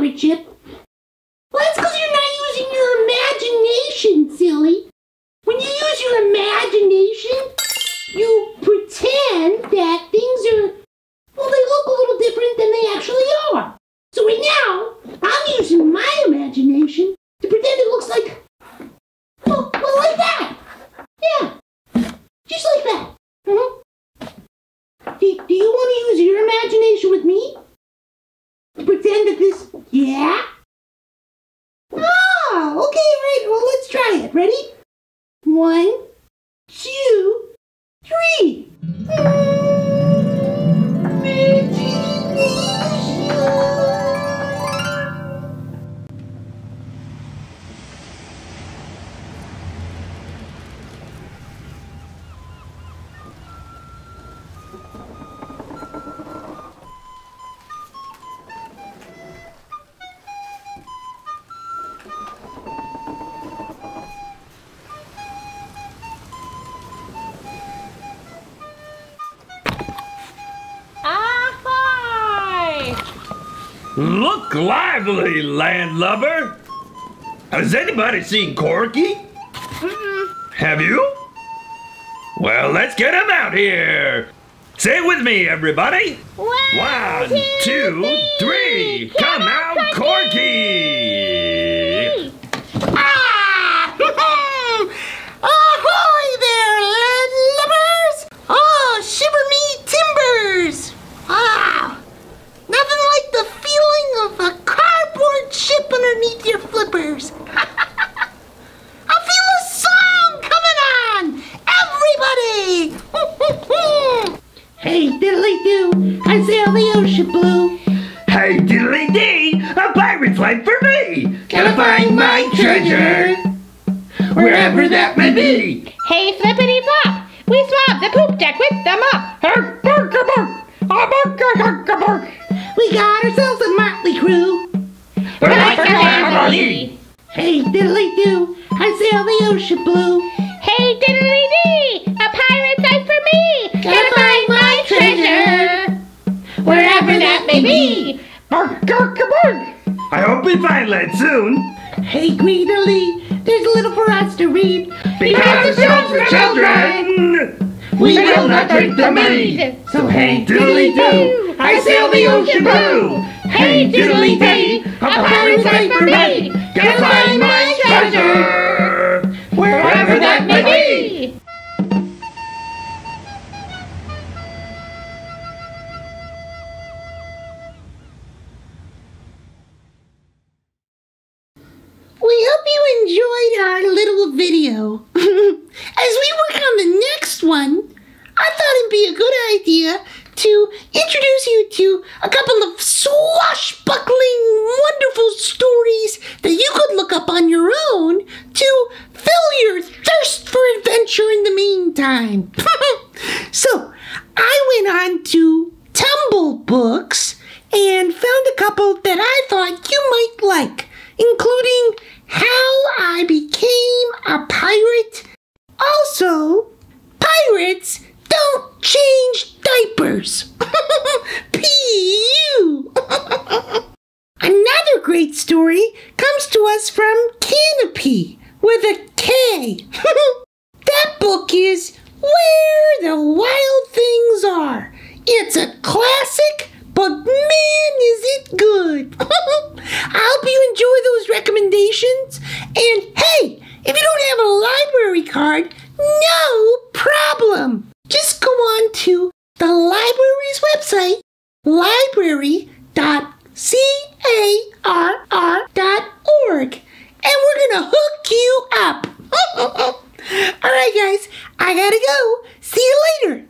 Richard. Well, that's because you're not using your imagination, silly. When you use your imagination, you pretend that things are, well, they look a little different than they actually are. So right now, I'm using my imagination to pretend it looks like, well, well like that. Yeah, just like that. Mm-hmm. Do, do you want to use your imagination with me? Pretend that this yeah? Oh, okay, right. Well, let's try it. Ready? Look lively, landlubber! Has anybody seen Corky? Have you? Well, let's get him out here! Say it with me, everybody! One, two, three! Come out, Corky! My treasure! Wherever that may be! Hey, flippity flop! We swab the poop deck with the mop! We got ourselves a motley crew. We're like a family! Hey, diddly do! I sail the ocean blue. Hey, diddly dee! A pirate's life for me! Gotta find my treasure! Wherever that may be! I hope we find that soon! Hey, greedily, there's a little for us to read. Because the show's for children! We will not drink the mead! So hey, Diddly do! I sail the ocean blue! Hey, diddly dee! A pirate's life for me! Gotta find my treasure! Little video. As we work on the next one, I thought it'd be a good idea to introduce you to a couple of swashbuckling, wonderful stories that you could look up on your own to fill your thirst for adventure in the meantime. so, I went on to Tumble Books and found a couple that I thought you might like, including How I Became a Pirate. Also, pirates don't change diapers. P.U. Another great story comes to us from Kanopy with a K. that book is Where the Wild Things Are. It's a classic, but man, is it good. I hope you enjoy those recommendations. And hey, if you don't have a library card, no problem. Just go on to the library's website, library.carr.org, and we're going to hook you up. All right, guys, I got to go. See you later.